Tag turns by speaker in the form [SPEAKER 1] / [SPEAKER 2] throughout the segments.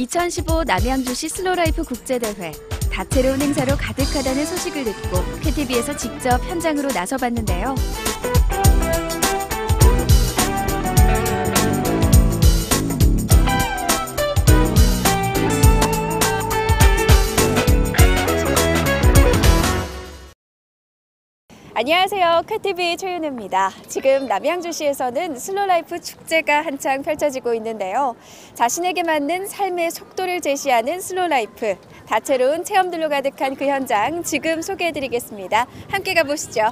[SPEAKER 1] 2015 남양주시 슬로라이프 국제대회 다채로운 행사로 가득하다는 소식을 듣고 KTV에서 직접 현장으로 나서봤는데요. 안녕하세요. 쾌TV 최윤우입니다. 지금 남양주시에서는 슬로라이프 축제가 한창 펼쳐지고 있는데요. 자신에게 맞는 삶의 속도를 제시하는 슬로라이프. 다채로운 체험들로 가득한 그 현장 지금 소개해드리겠습니다. 함께 가보시죠.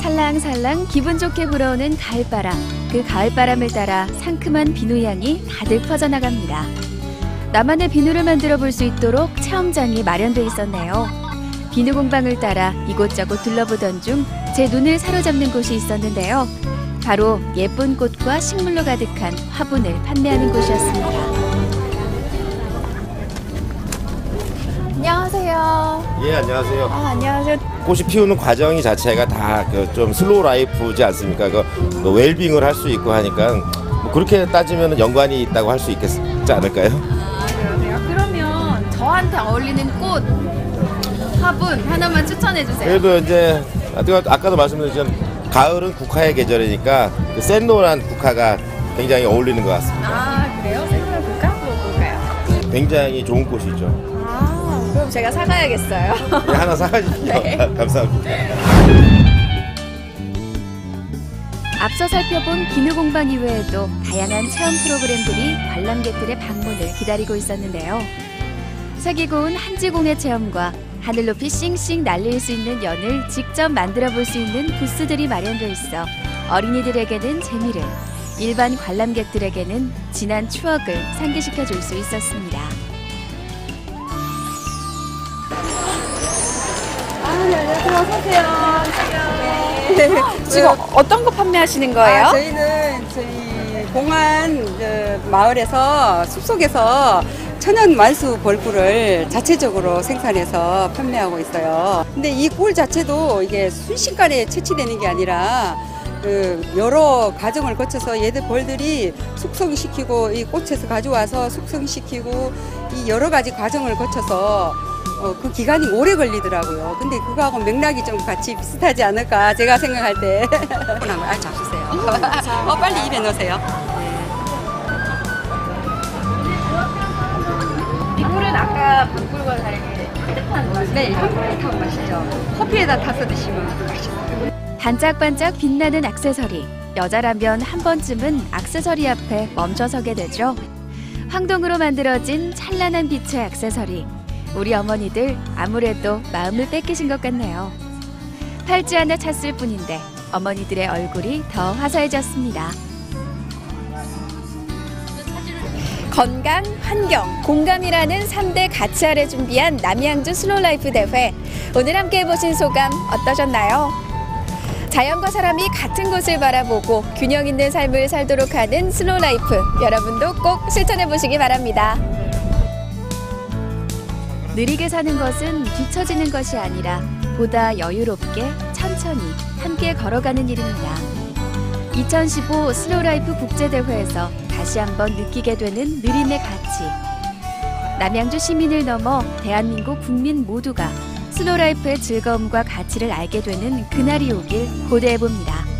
[SPEAKER 1] 살랑살랑 기분 좋게 불어오는 가을바람. 그 가을바람을 따라 상큼한 비누향이 가득 퍼져나갑니다. 나만의 비누를 만들어 볼 수 있도록 체험장이 마련돼 있었네요. 비누 공방을 따라 이곳저곳 둘러보던 중 제 눈을 사로잡는 곳이 있었는데요. 바로 예쁜 꽃과 식물로 가득한 화분을 판매하는 곳이었습니다. 안녕하세요.
[SPEAKER 2] 예 안녕하세요.
[SPEAKER 1] 아, 안녕하세요.
[SPEAKER 2] 꽃이 피우는 과정이 자체가 다 그 좀 slow life지 않습니까? 그, 그 웰빙을 할 수 있고 하니까 뭐 그렇게 따지면 연관이 있다고 할 수 있겠지 않을까요?
[SPEAKER 1] 아, 그러세요? 그러면 저한테 어울리는 꽃 화분 하나만 추천해 주세요.
[SPEAKER 2] 그래도 이제 아까- 아까도 말씀드렸지만 가을은 국화의 계절이니까 그 센노란 국화가 굉장히 어울리는 것 같습니다.
[SPEAKER 1] 아, 그래요? 생각 볼까? 그거 볼까요?
[SPEAKER 2] 굉장히 좋은 꽃이죠.
[SPEAKER 1] 아, 그럼 제가 사가야겠어요.
[SPEAKER 2] 네, 하나 사가십시오.
[SPEAKER 1] 네.
[SPEAKER 2] 감사합니다.
[SPEAKER 1] 앞서 살펴본 비누 공방 이외에도 다양한 체험 프로그램들이 관람객들의 방문을 기다리고 있었는데요. 색이 고운 한지공예 체험과 하늘 높이 싱싱 날릴 수 있는 연을 직접 만들어 볼 수 있는 부스들이 마련돼 있어 어린이들에게는 재미를, 일반 관람객들에게는 진한 추억을 상기시켜 줄 수 있었습니다. 지금 어떤 거 판매하시는 거예요?
[SPEAKER 3] 아, 저희는 저희 공안 저, 마을에서 숲속에서 천연 만수 벌꿀을 자체적으로 생산해서 판매하고 있어요. 근데 이 꿀 자체도 이게 순식간에 채취되는 게 아니라 그 여러 과정을 거쳐서 얘들 벌들이 숙성시키고 이 꽃에서 가져와서 숙성시키고 이 여러 가지 과정을 거쳐서 어, 그 기간이 오래 걸리더라고요. 근데 그거하고 맥락이 좀 같이 비슷하지 않을까 제가 생각할 때. 한번 알 잡수세요. 어, 빨리 입에 넣으세요.
[SPEAKER 1] 이 꿀은 아까 방꿀과 다르게 따뜻한 맛이
[SPEAKER 3] 네, 향긋한 맛이죠. 커피에다 타서 드시면 맛있어요.
[SPEAKER 1] 반짝반짝 빛나는 액세서리. 여자라면 한 번쯤은 액세서리 앞에 멈춰서게 되죠. 황동으로 만들어진 찬란한 빛의 액세서리. 우리 어머니들 아무래도 마음을 뺏기신 것 같네요. 팔찌 하나 찼을 뿐인데 어머니들의 얼굴이 더 화사해졌습니다. 건강, 환경, 공감이라는 3대 가치 아래 준비한 남양주 슬로라이프 대회. 오늘 함께 해보신 소감 어떠셨나요? 자연과 사람이 같은 곳을 바라보고 균형 있는 삶을 살도록 하는 슬로라이프. 여러분도 꼭 실천해 보시기 바랍니다. 느리게 사는 것은 뒤처지는 것이 아니라 보다 여유롭게 천천히 함께 걸어가는 일입니다. 2015 슬로라이프 국제대회에서 다시 한번 느끼게 되는 느림의 가치. 남양주 시민을 넘어 대한민국 국민 모두가 슬로라이프의 즐거움과 가치를 알게 되는 그날이 오길 고대해 봅니다.